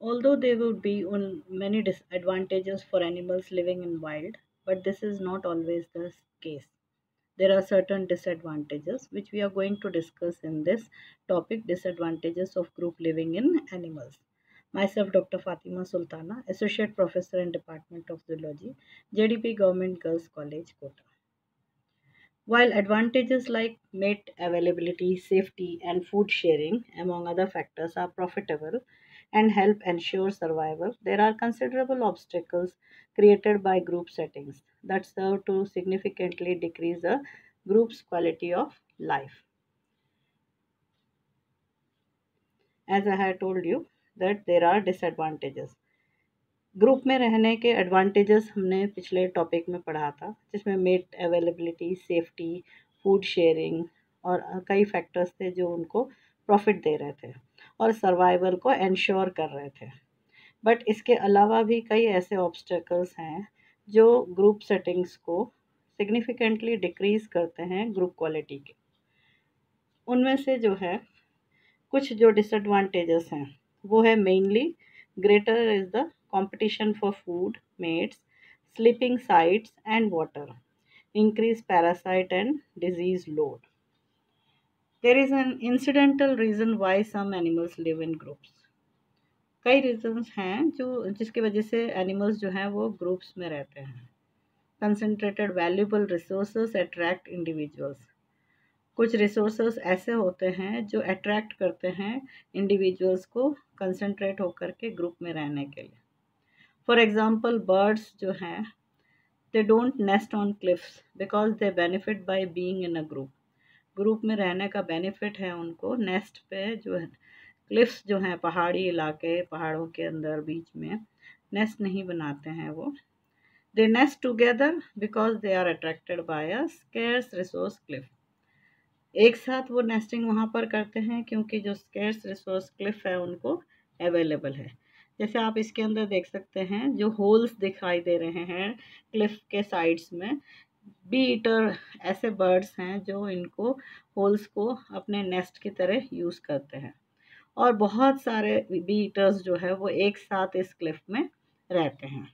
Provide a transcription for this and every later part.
Although there would be many disadvantages for animals living in wild, but this is not always the case. There are certain disadvantages which we are going to discuss in this topic disadvantages of group living in animals. Myself Dr. Fatima Sultana, Associate Professor in Department of Zoology, JDP Government Girls College, Kota. While advantages like mate availability, safety, and food sharing, among other factors, are profitable, and help ensure survival, there are considerable obstacles created by group settings that serve to significantly decrease a group's quality of life. As I had told you that there are disadvantages. Group में रहने के advantages हमने पिछले topic में पढ़ा था जिसमें mate availability safety food sharing और कई फैक्टर्स थे जो उनको प्रॉफिट दे रहे थे और सर्वाइवल को इंश्योर कर रहे थे। बट इसके अलावा भी कई ऐसे ऑब्स्टेकल्स हैं जो ग्रुप सेटिंग्स को सिग्निफिकेंटली डिक्रीज़ करते हैं ग्रुप क्वालिटी के। उनमें से जो है, कुछ जो डिसएडवांटेजेस हैं, वो है mainly greater is the competition for food mates sleeping sites and water increase parasite and disease load there is an incidental reason why some animals live in groups कई रीजंस हैं जो, जिसकी वजह से एनिमल्स जो हैं वो ग्रुप्स में रहते हैं। Concentrated valuable resource attract individuals कुछ रिसोर्स ऐसे होते हैं जो अट्रैक्ट करते हैं इंडिविजुअल्स को कंसनट्रेट होकर के ग्रुप में रहने के लिए। फॉर एग्ज़ाम्पल बर्ड्स जो हैं they don't nest on cliffs because they benefit by being in a group group में रहने का बेनिफिट है उनको। नेस्ट पे जो है, क्लिफ्स जो हैं पहाड़ी इलाके, पहाड़ों के अंदर बीच में, नेस्ट नहीं बनाते हैं वो। They nest together because they are attracted by a scarce resource cliff एक साथ वो नेस्टिंग वहाँ पर करते हैं क्योंकि जो स्केर्स रिसोर्स क्लिफ है उनको अवेलेबल है। जैसे आप इसके अंदर देख सकते हैं, जो होल्स दिखाई दे रहे हैं क्लिफ के साइड्स में बी ईटर ऐसे बर्ड्स हैं जो इनको होल्स को अपने नेस्ट की तरह यूज़ करते हैं। और बहुत सारे बी ईटर्स जो है वो एक साथ इस क्लिफ में रहते हैं।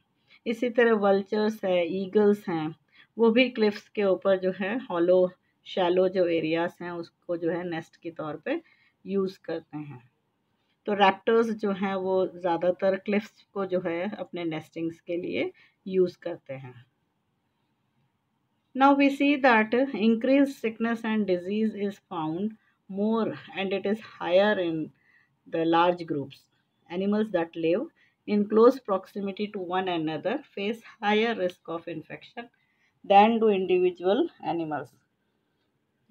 इसी तरह वल्चर्स है, ईगल्स हैं, वो भी क्लिफ्स के ऊपर जो है हॉलो, शैलो जो एरियाज़ हैं उसको जो है नेस्ट के तौर पे यूज़ करते हैं। तो रैप्टर्स जो हैं वो ज़्यादातर क्लिफ्स को जो है अपने नेस्टिंग्स के लिए यूज़ करते हैं। Now we see that increased sickness and disease is found more and it is higher in the large groups. Animals that live in close proximity to one another face higher risk of infection than do individual animals.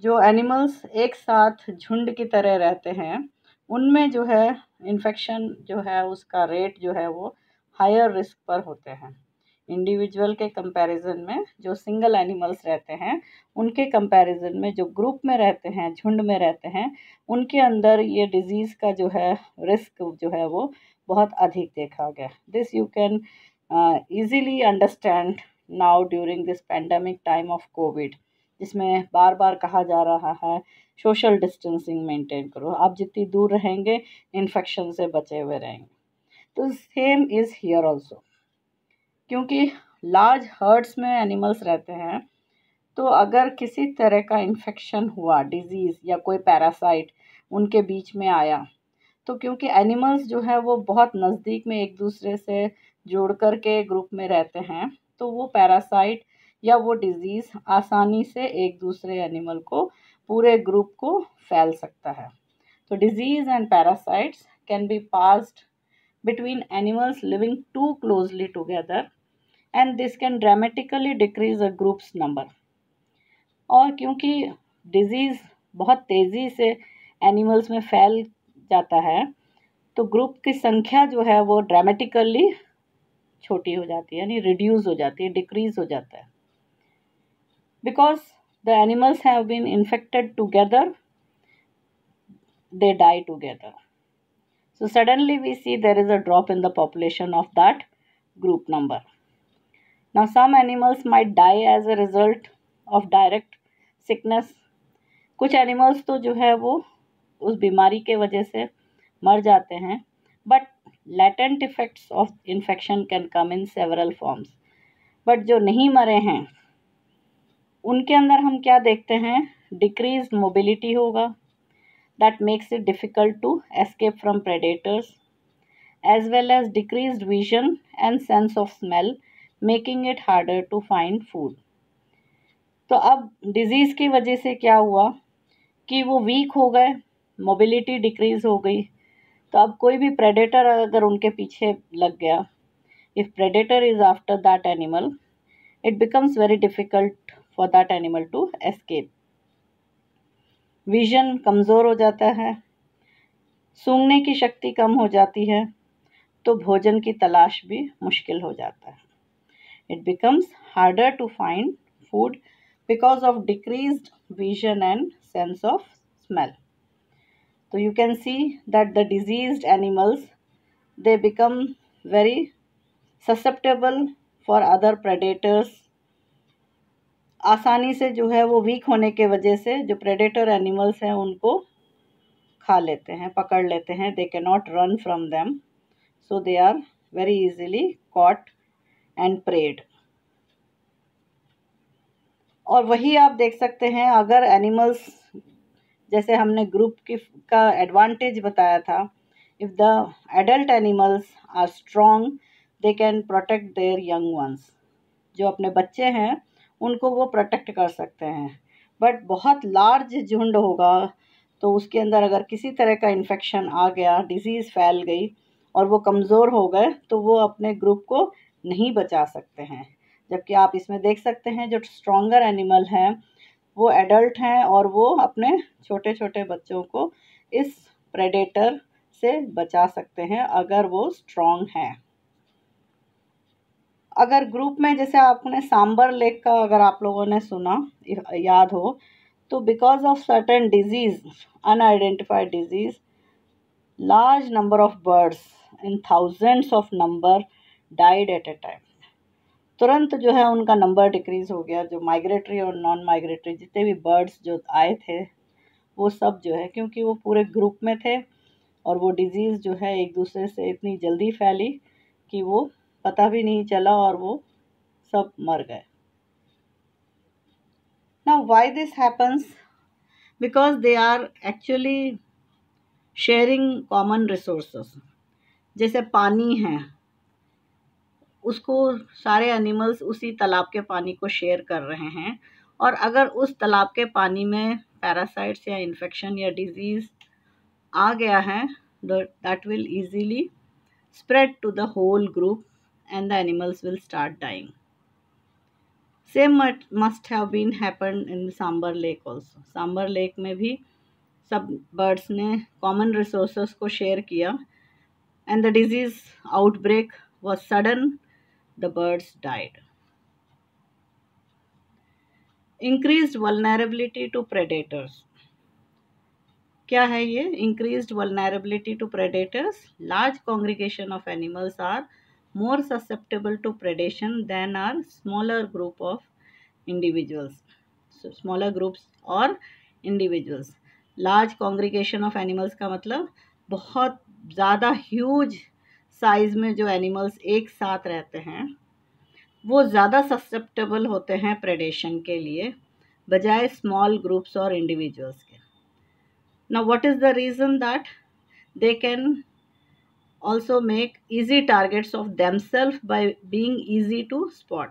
जो animals एक साथ झुंड की तरह रहते हैं उनमें जो है इन्फेक्शन जो है उसका रेट जो है वो हायर रिस्क पर होते हैं इंडिविजुअल के कंपैरिजन में जो सिंगल एनिमल्स रहते हैं, उनके कंपैरिजन में जो ग्रुप में रहते हैं, झुंड में रहते हैं, उनके अंदर ये डिज़ीज़ का जो है, रिस्क जो है वो बहुत अधिक देखा गया। This you can easily understand now during this pandemic time of COVID जिसमें बार बार कहा जा रहा है सोशल डिस्टेंसिंग मेंटेन करो। आप जितनी दूर रहेंगे इन्फेक्शन से बचे हुए रहेंगे। तो सेम इज़ हियर ऑल्सो क्योंकि लार्ज हर्ड्स में एनिमल्स रहते हैं तो अगर किसी तरह का इन्फेक्शन हुआ डिज़ीज़ या कोई पैरासाइट उनके बीच में आया तो क्योंकि एनिमल्स जो है वो बहुत नज़दीक में एक दूसरे से जोड़ कर के ग्रुप में रहते हैं तो वो पैरासाइट या वो डिज़ीज़ आसानी से एक दूसरे एनिमल को, पूरे ग्रुप को फैल सकता है। तो disease and parasites can be passed between animals living too closely together, and this can dramatically decrease a group's number. और क्योंकि डिज़ीज़ बहुत तेज़ी से एनिमल्स में फैल जाता है तो ग्रुप की संख्या जो है वो ड्रामेटिकली छोटी हो जाती है, यानी रिड्यूस हो जाती है डिक्रीज हो जाता है। Because the animals have been infected together they die together So suddenly we see there is a drop in the population of that group number. Now some animals might die as a result of direct sickness. कुछ animals तो जो है वो उस बीमारी के वजह से मर जाते हैं but latent effects of infection can come in several forms but जो नहीं मरे हैं उनके अंदर हम क्या देखते हैं डिक्रीज मोबिलिटी होगा that makes it difficult to escape from predators as well as decrease vision and sense of smell making it harder to find food तो अब डिज़ीज़ की वजह से क्या हुआ? कि वो वीक हो गए मोबिलिटी डिक्रीज़ हो गई। तो अब कोई भी प्रेडेटर अगर उनके पीछे लग गया if predator is after that animal it becomes very difficult for that animal to escape. Vision कमज़ोर हो जाता है, सूंघने की शक्ति कम हो जाती है तो भोजन की तलाश भी मुश्किल हो जाता है। It becomes harder to find food because of decrease vision and sense of smell तो you can see that the diseased animals they become very susceptible for other predators आसानी से जो है वो वीक होने के वजह से जो प्रेडेटर एनिमल्स हैं उनको खा लेते हैं, पकड़ लेते हैं। They can not run from them so they are very easily caught and preyed और वही आप देख सकते हैं, अगर एनिमल्स जैसे हमने ग्रुप की, का एडवांटेज बताया था if the adult animals are strong they can protect their young ones जो अपने बच्चे हैं उनको वो प्रोटेक्ट कर सकते हैं। बट बहुत लार्ज झुंड होगा तो उसके अंदर अगर किसी तरह का इन्फेक्शन आ गया डिज़ीज़ फैल गई और वो कमज़ोर हो गए तो वो अपने ग्रुप को नहीं बचा सकते हैं। जबकि आप इसमें देख सकते हैं, जो स्ट्रॉन्गर एनिमल हैं, वो एडल्ट हैं और वो अपने छोटे छोटे बच्चों को इस प्रेडेटर से बचा सकते हैं, अगर वो स्ट्रॉन्ग हैं। अगर ग्रुप में जैसे आपने सांबर लेक का अगर आप लोगों ने सुना याद हो तो because of certain disease unidentified disease large number of birds in thousands of number died at a time तुरंत जो है उनका नंबर डिक्रीज हो गया, जो माइग्रेटरी और नॉन माइग्रेटरी जितने भी बर्ड्स जो आए थे, वो सब जो है, क्योंकि वो पूरे ग्रुप में थे और वो डिज़ीज़ जो है एक दूसरे से इतनी जल्दी फैली कि वो पता भी नहीं चला और वो सब मर गए। Now, why this happens? Because they are actually sharing common resources. जैसे पानी है, उसको सारे एनिमल्स उसी तालाब के पानी को शेयर कर रहे हैं। और अगर उस तालाब के पानी में पैरासाइट्स या इन्फेक्शन या डिज़ीज़ आ गया है that will easily spread to the whole group. And the animals will start dying. Same must have been happened in Sambar Lake also. Sambar Lake में भी सब बर्ड्स ने कॉमन रिसोर्स को शेयर किया and the disease outbreak was sudden the birds died increased vulnerability to predators क्या है ये increased vulnerability to predators large congregation of animals are more susceptible to predation than are smaller group of individuals. So, smaller groups or individuals. Large congregation of animals का मतलब बहुत ज़्यादा huge size में जो animals एक साथ रहते हैं, वो ज़्यादा ससेप्टेबल होते हैं प्रेडेशन के लिए, बजाय स्मॉल ग्रुप्स और इंडिविजुअल्स के। ना what is the reason that they can also make easy targets of themselves by being easy to spot.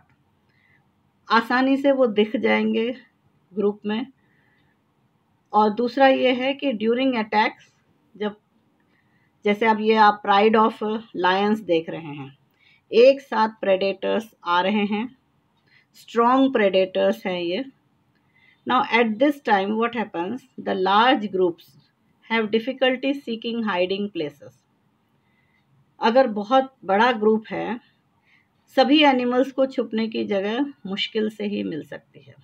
आसानी से वो दिख जाएँगे ग्रुप में। और दूसरा ये है कि ड्यूरिंग अटैक्स जब जैसे अब ये आप प्राइड ऑफ़ लायंस देख रहे हैं, एक साथ प्रेडेटर्स आ रहे हैं स्ट्रॉन्ग प्रेडेटर्स हैं ये। Now at this time what happens the large groups have difficulty seeking hiding places अगर बहुत बड़ा ग्रुप है, सभी एनिमल्स को छुपने की जगह मुश्किल से ही मिल सकती है।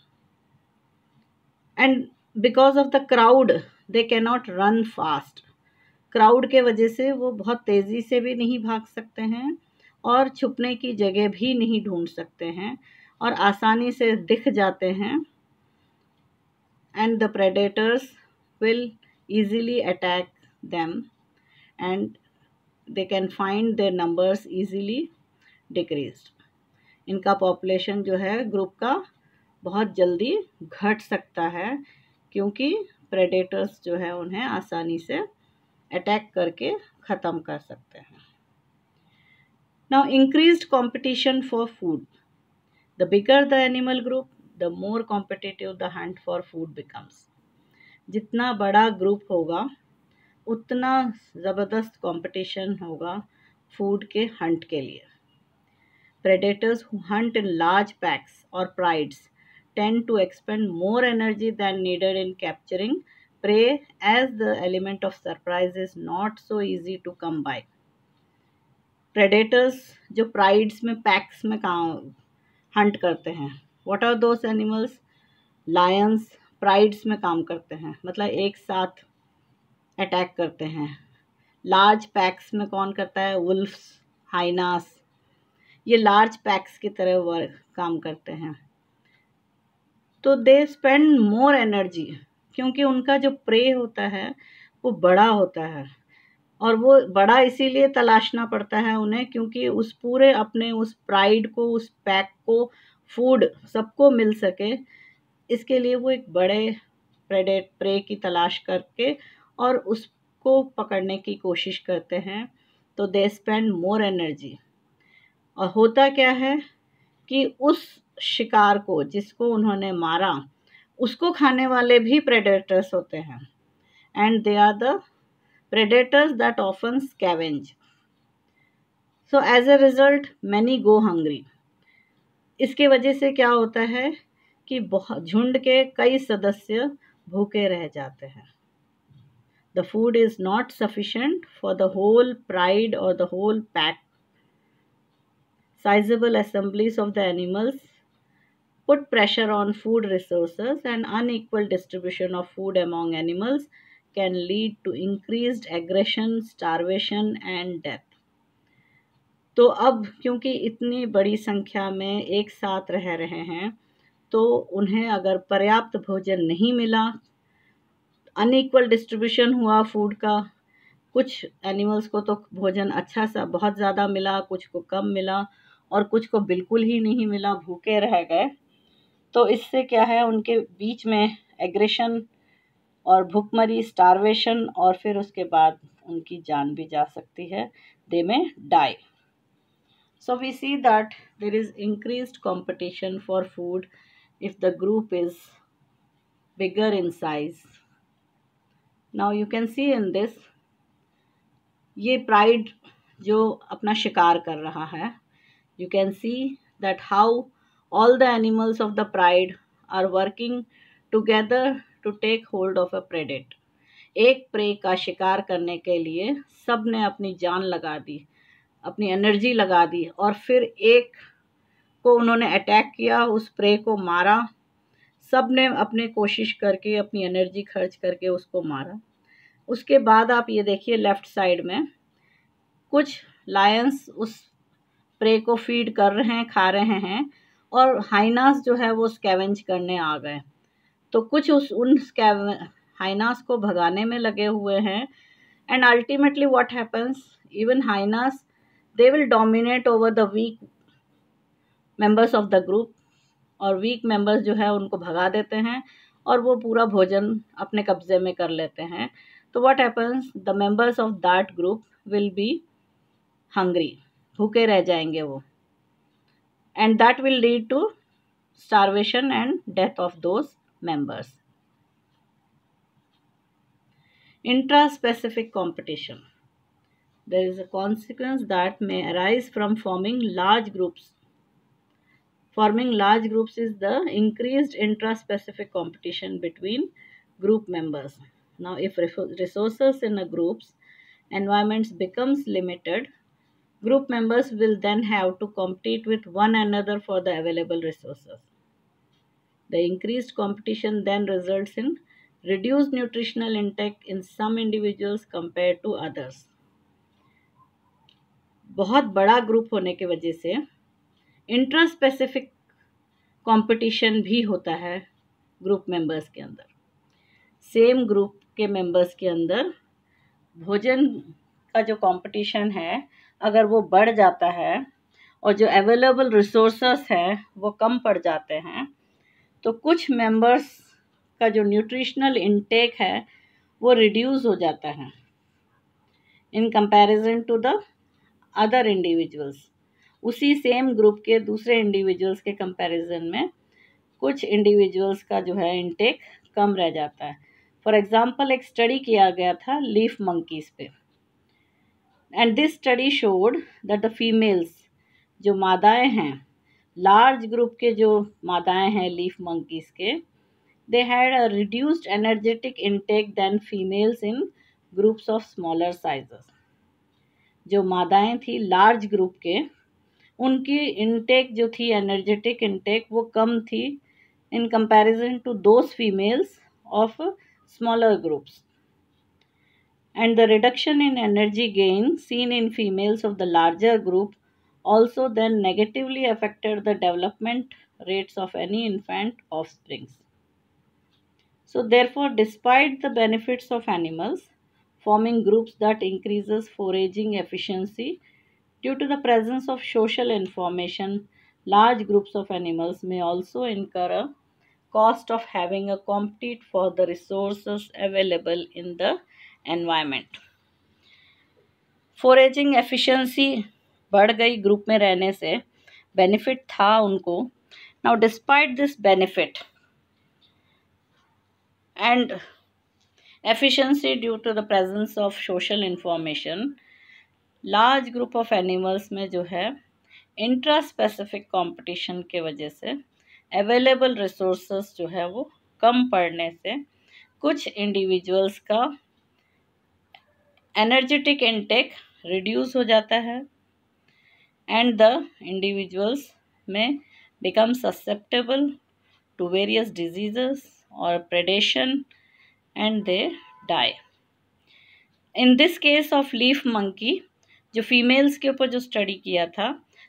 And because of the crowd they can not run fast crowd के वजह से वो बहुत तेज़ी से भी नहीं भाग सकते हैं और छुपने की जगह भी नहीं ढूंढ सकते हैं और आसानी से दिख जाते हैं। And the predators will easily attack them and they can find their numbers easily decreased. इनका पॉपुलेशन जो है ग्रुप का बहुत जल्दी घट सकता है, क्योंकि प्रेडेटर्स जो है, उन्हें आसानी से अटैक करके ख़त्म कर सकते हैं। Now increase competition for food the bigger the animal group the more competitive the hunt for food becomes जितना बड़ा ग्रुप होगा उतना ज़बरदस्त कंपटीशन होगा फ़ूड के हंट के लिए। Predators who hunt in large packs और prides tend to expend more energy than needed in capturing prey as the element of surprise is not so easy to come by predators जो prides में packs में काम hunt करते हैं what are those animals lions prides में काम करते हैं। मतलब एक साथ अटैक करते हैं। लार्ज पैक्स में कौन करता है? Wolves, hyenas. ये लार्ज पैक्स की तरह वर्क काम करते हैं। तो दे स्पेंड मोर एनर्जी, क्योंकि उनका जो प्रे होता है, वो बड़ा होता है। और वो बड़ा इसीलिए तलाशना पड़ता है उन्हें, क्योंकि उस पूरे अपने, उस प्राइड को, उस पैक को, फ़ूड सबको मिल सके। इसके लिए वो एक बड़े प्रेडेट प्रे की तलाश करके और उसको पकड़ने की कोशिश करते हैं तो दे स्पेंड मोर एनर्जी और होता क्या है कि उस शिकार को, जिसको उन्होंने मारा, उसको खाने वाले भी प्रेडेटर्स होते हैं. And they are the predators that often scavenge so as a result many go hungry इसके वजह से क्या होता है कि बहुत झुंड के कई सदस्य भूखे रह जाते हैं। The food is not sufficient for the whole pride or the whole pack. Sizable assemblies of the animals put pressure on food resources and unequal distribution of food among animals can lead to increased aggression, starvation and death. तो अब क्योंकि इतनी बड़ी संख्या में एक साथ रह रहे हैं तो उन्हें अगर पर्याप्त भोजन नहीं मिला अनइक्वल डिस्ट्रीब्यूशन हुआ फ़ूड का। कुछ एनिमल्स को तो भोजन अच्छा सा बहुत ज़्यादा मिला, कुछ को कम मिला और कुछ को बिल्कुल ही नहीं मिला, भूखे रह गए। तो इससे क्या है, उनके बीच में एग्रेशन और भूखमरी स्टारवेशन और फिर उसके बाद उनकी जान भी जा सकती है। They may die so we see that there is increase competition for food if the group is bigger in size now you can see in this ये प्राइड जो अपना शिकार कर रहा है you can see that how all the animals of the pride are working together to take hold of a predate एक prey का शिकार करने के लिए सबने अपनी जान लगा दी, अपनी एनर्जी लगा दी और फिर एक को उन्होंने अटैक किया, उस प्रे को मारा सबने अपने कोशिश करके, अपनी एनर्जी खर्च करके उसको मारा। उसके बाद आप ये देखिए लेफ़्ट साइड में, कुछ लायंस उस प्रे को फ़ीड कर रहे हैं, खा रहे हैं और हाइनास जो है वो स्कैवेंज करने आ गए। तो कुछ उस, उन हाइनास को भगाने में लगे हुए हैं and ultimately what happens even hyenas they will dominate over the weak members of the group और वीक मेंबर्स जो है उनको भगा देते हैं और वो पूरा भोजन अपने कब्जे में कर लेते हैं। तो what happens the members of that group will be hungry भूखे रह जाएँगे वो। And that will lead to starvation and death of those members intra specific competition there is a consequence that may arise from forming large groups Forming large groups is the increased intra-specific competition between group members. Now, if resources in a group's environments becomes limited, group members will then have to compete with one another for the available resources. The increased competition then results in reduced nutritional intake in some individuals compared to others. बहुत बड़ा group होने की वजह से intra specific competition भी होता है group members के अंदर। सेम ग्रुप के मेंबर्स के अंदर भोजन का जो कंपटीशन है, अगर वो बढ़ जाता है और जो अवेलेबल रिसोर्स हैं, वो कम पड़ जाते हैं तो कुछ मेंबर्स का जो न्यूट्रिशनल इनटेक है, वो रिड्यूस हो जाता है। In comparison to the other individuals उसी सेम ग्रुप के दूसरे इंडिविजुअल्स के कंपैरिजन में कुछ इंडिविजुअल्स का जो है इनटेक कम रह जाता है। फॉर एग्ज़ाम्पल एक स्टडी किया गया था लीफ मंकीज़ पे। And this study showed that the females जो मादाएँ हैं लार्ज ग्रुप के जो मादाएँ हैं लीफ मंकीज़ के they had a reduced energetic intake than females in groups of smaller sizes जो मादाएँ थी लार्ज ग्रुप के उनकी इनटेक जो थी एनर्जेटिक इनटेक वो कम थी in comparison to those females of smaller groups and the reduction in energy gain seen in females of the larger group also then negatively affected the development rates of any infant offsprings so therefore despite the benefits of animals forming groups that increases foraging efficiency due to the presence of social information, large groups of animals may also incur a cost of having a compete for the resources available in the environment. Foraging efficiency बढ़ गई group में रहने से benefit था उनको now despite this benefit and efficiency due to the presence of social information large group of animals में जो है इंट्रा स्पेसिफिक कंपटीशन के वजह से अवेलेबल रिसोर्स जो है वो कम पड़ने से कुछ इंडिविजुअल्स का एनर्जेटिक इनटेक रिड्यूस हो जाता है and the individuals may become susceptible to various diseases और predation and they die in this case of leaf monkey, जो फीमेल्स के ऊपर जो स्टडी किया था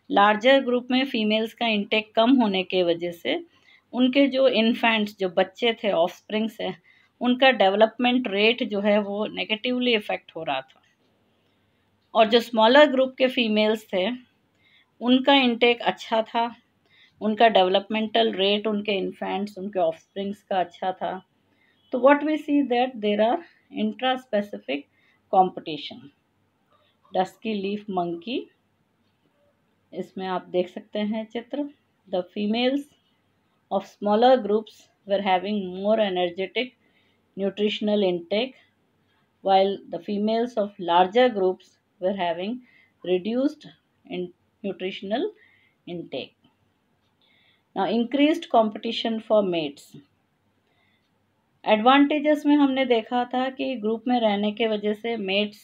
लार्जर ग्रुप में फीमेल्स का इंटेक कम होने के वजह से, उनके जो इन्फेंट्स जो बच्चे थे ऑफ़ स्प्रिंग्स है उनका डेवलपमेंट रेट जो है वो नेगेटिवली इफ़ेक्ट हो रहा था। और जो स्मॉलर ग्रुप के फीमेल्स थे, उनका इंटेक अच्छा था, उनका डेवलपमेंटल रेट उनके इन्फेंट्स उनके ऑफस्प्रिंग्स का अच्छा था। तो what we see that there are intra specific competition dusky leaf monkey इसमें आप देख सकते हैं चित्र। The females of smaller groups were having more energetic nutritional intake while the females of larger groups were having reduced in nutritional intake. ना increase competition for mates advantages में हमने देखा था कि ग्रुप में रहने के वजह से मेट्स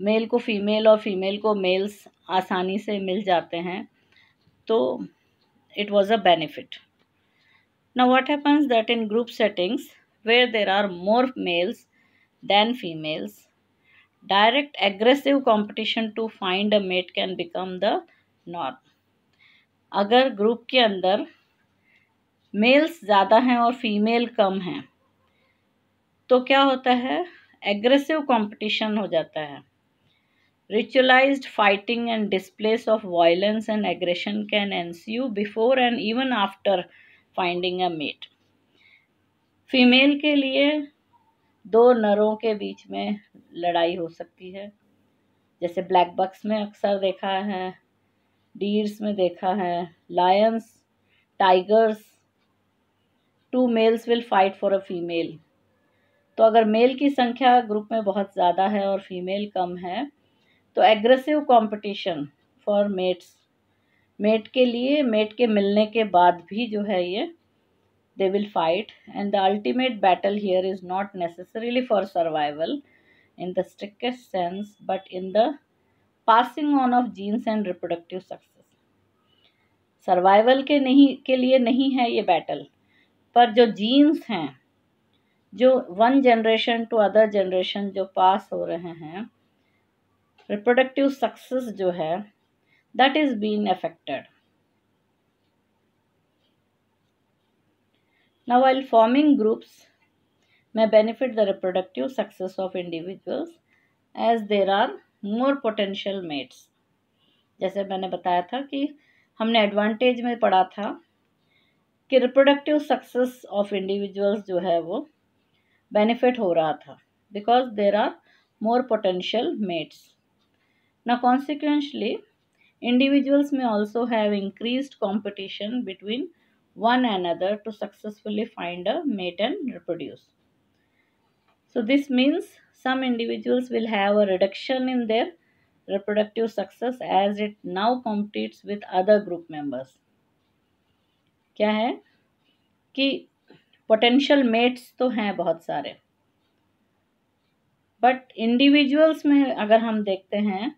मेल को फीमेल और फीमेल को मेल्स आसानी से मिल जाते हैं। तो इट वॉज़ अ बेनिफिट ना what happens that in group settings where there are more males than females direct aggressive competition to find a mate can become the norm अगर ग्रुप के अंदर मेल्स ज़्यादा हैं और फीमेल कम हैं तो क्या होता है? एग्रेसिव कंपटीशन हो जाता है। Ritualised fighting and displays of violence and aggression can ensue before and even after finding a mate female के लिए दो नरों के बीच में लड़ाई हो सकती है। जैसे ब्लैक बक्स में अक्सर देखा है डीर्स में देखा है lions tigers two males will fight for a female तो अगर मेल की संख्या ग्रुप में बहुत ज़्यादा है और फीमेल कम है तो aggressive competition for mates mate के लिए मेट के मिलने के बाद भी जो है ये they will fight and the ultimate battle here is not necessarily for survival in the strictest sense but in the passing on of genes and reproductive success survival के नहीं, के लिए नहीं है ये बैटल पर जो जीन्स हैं, जो one generation to other generation जो पास हो रहे हैं रिप्रोडक्टिव सक्सेस जो है that is been affected now, while forming groups may benefit the reproductive success of individuals as there are more potential mates जैसे मैंने बताया था कि हमने एडवांटेज में पढ़ा था कि रिप्रोडक्टिव सक्सेस ऑफ़ इंडिविजुअल्स जो है वो बेनिफिट हो रहा था because there are more potential mates consequently individuals may also have increase competition between one and other to successfully find a mate and reproduce so this means some individuals will have a reduction in their reproductive success as it now competes with other group members. क्या है? कि potential mats तो हैं बहुत सारे। But individuals में अगर हम देखते हैं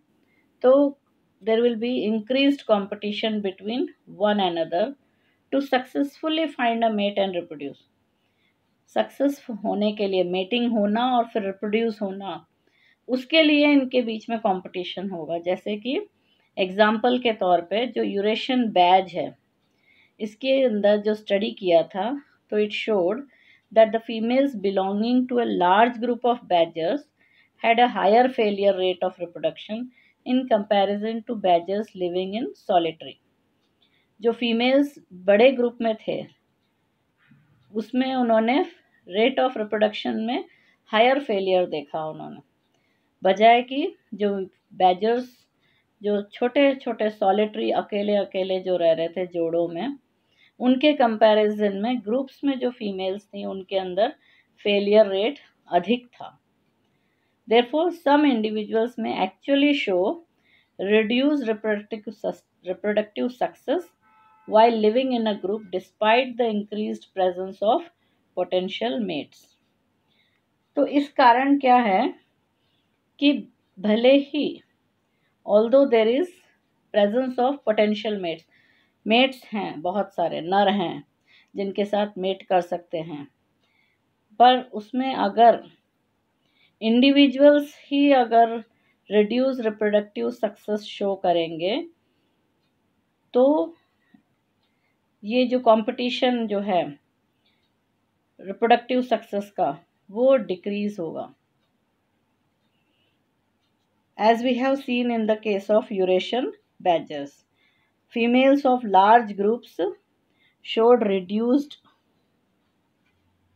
तो there will be increase competition between one and other to successfully find a mate and reproduce success होने के लिए मेटिंग होना और फिर रिप्रोड्यूस होना, उसके लिए इनके बीच में कंपटीशन होगा। जैसे कि एग्ज़ाम्पल के तौर पे जो यूरेशन बैज है, इसके अंदर जो स्टडी किया था तो it showed that the females belonging to a large group of badgers had a higher failure rate of reproduction in comparison to badgers living in solitary जो फीमेल्स बड़े ग्रुप में थे, उसमें उन्होंने रेट ऑफ़ रिप्रोडक्शन में higher failure देखा उन्होंने। बजाय कि जो बैजर्स जो छोटे छोटे सॉलिटरी अकेले अकेले जो रह रहे थे जोड़ों में, उनके कंपैरिजन में ग्रुप्स में जो फीमेल्स थी, उनके अंदर फेलियर रेट अधिक था। Therefore some individuals may actually show reduce reproductive reproductive success while living in a group despite the increased presence of potential mates. तो इस कारण क्या है कि भले ही although there is presence of potential mates mates हैं, बहुत सारे नर हैं जिनके साथ मेट कर सकते हैं, पर उसमें अगर इंडिविजुअल्स ही अगर रिड्यूस रिप्रोडक्टिव सक्सेस शो करेंगे तो ये जो कंपटीशन जो है रिप्रोडक्टिव सक्सेस का, वो डिक्रीज होगा। As we have seen in the case of Eurasian badgers females of large groups showed reduced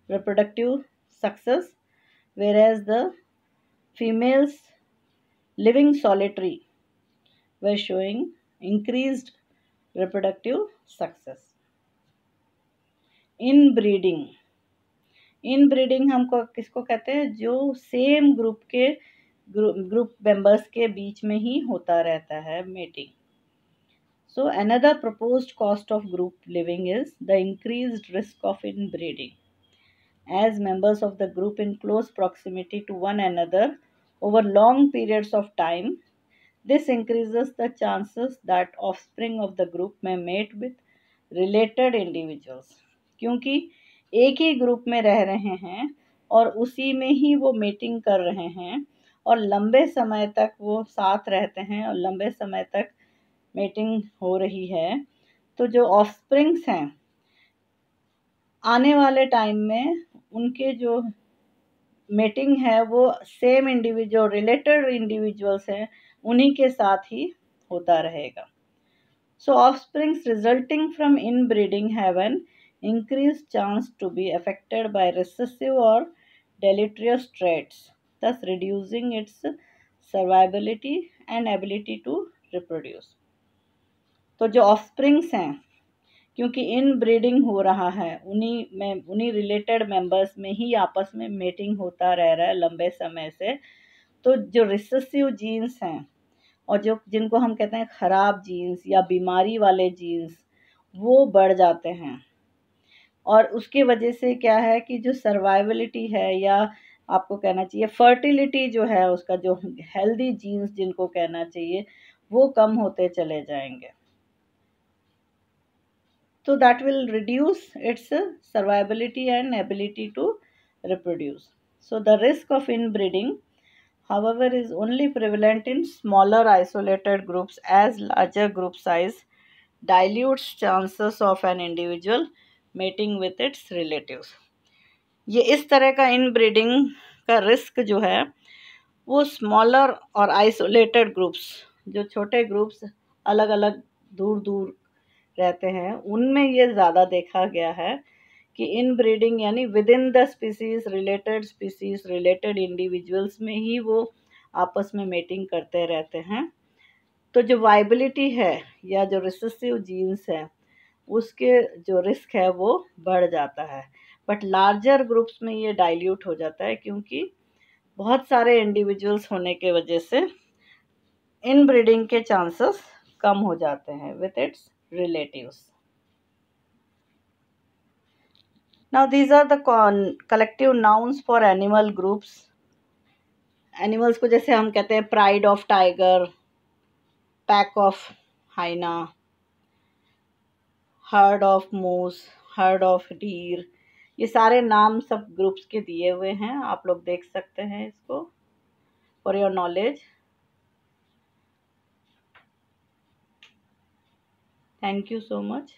reproductive success females living solitary way showing increased reproductive success inbreeding inbreeding हमको किसको कहते हैं? जो same group के group members के बीच में ही होता रहता है mating so another proposed cost of group living is the increase risk of inbreeding as members of the group in close proximity to one another over long periods of time this increases the chances that offspring of the group may mate with क्योंकि एक ही group में रह रहे हैं और उसी में ही वो मीटिंग कर रहे हैं और लंबे समय तक वो साथ रहते हैं और लंबे समय तक मीटिंग हो रही है तो जो ऑफस्प्रिंग्स हैं, आने वाले टाइम में उनके जो मेटिंग है, वो सेम इंडिविजुअल रिलेटेड इंडिविजुअल्स हैं, उन्हीं के साथ ही होता रहेगा। So offsprings resulting from inbreeding have an increase chance to be affected by recessive और deleterious traits thus reducing its survivability and ability to reproduce तो जो ऑफ़ स्प्रिंग्स हैं क्योंकि इन ब्रीडिंग हो रहा है, उन्हीं में, उन्हीं रिलेटेड मेंबर्स में ही आपस में मेटिंग होता रह रहा है लंबे समय से। तो जो रिसेसिव जीन्स हैं और जो, जिनको हम कहते हैं ख़राब जीन्स या बीमारी वाले जीन्स वो बढ़ जाते हैं। और उसके वजह से क्या है कि जो सर्वाइवलिटी है या आपको कहना चाहिए फर्टिलिटी जो है, उसका जो हेल्दी जीन्स जिनको कहना चाहिए, वो कम होते चले जाएँगे। Will reduce its survivability and ability to reproduce so the risk of inbreeding however is only prevalent in smaller isolated groups as larger group size dilutes chances of an individual mating with its relatives ये इस तरह का इन breeding का risk जो है, वो smaller और isolated groups जो छोटे ग्रुप्स अलग अलग दूर दूर रहते हैं, उनमें ये ज़्यादा देखा गया है कि इन ब्रीडिंग यानी within the species related species related individuals में ही वो आपस में मेटिंग करते रहते हैं। तो जो वाइबिलिटी है या जो रिसेसिव जीन्स है, उसके जो रिस्क है वो बढ़ जाता है। बट लार्जर ग्रुप्स में ये डाइल्यूट हो जाता है क्योंकि बहुत सारे इंडिविजुअल्स होने के वजह से इन ब्रीडिंग के चांसेस कम हो जाते हैं with its relatives now, these are the collective nouns for animal groups. Animals को जैसे हम कहते हैं pride of tiger pack of hyena herd of moose herd of deer ये सारे नाम सब ग्रुप्स के दिए हुए हैं। आप लोग देख सकते हैं इसको for your knowledge thank you so much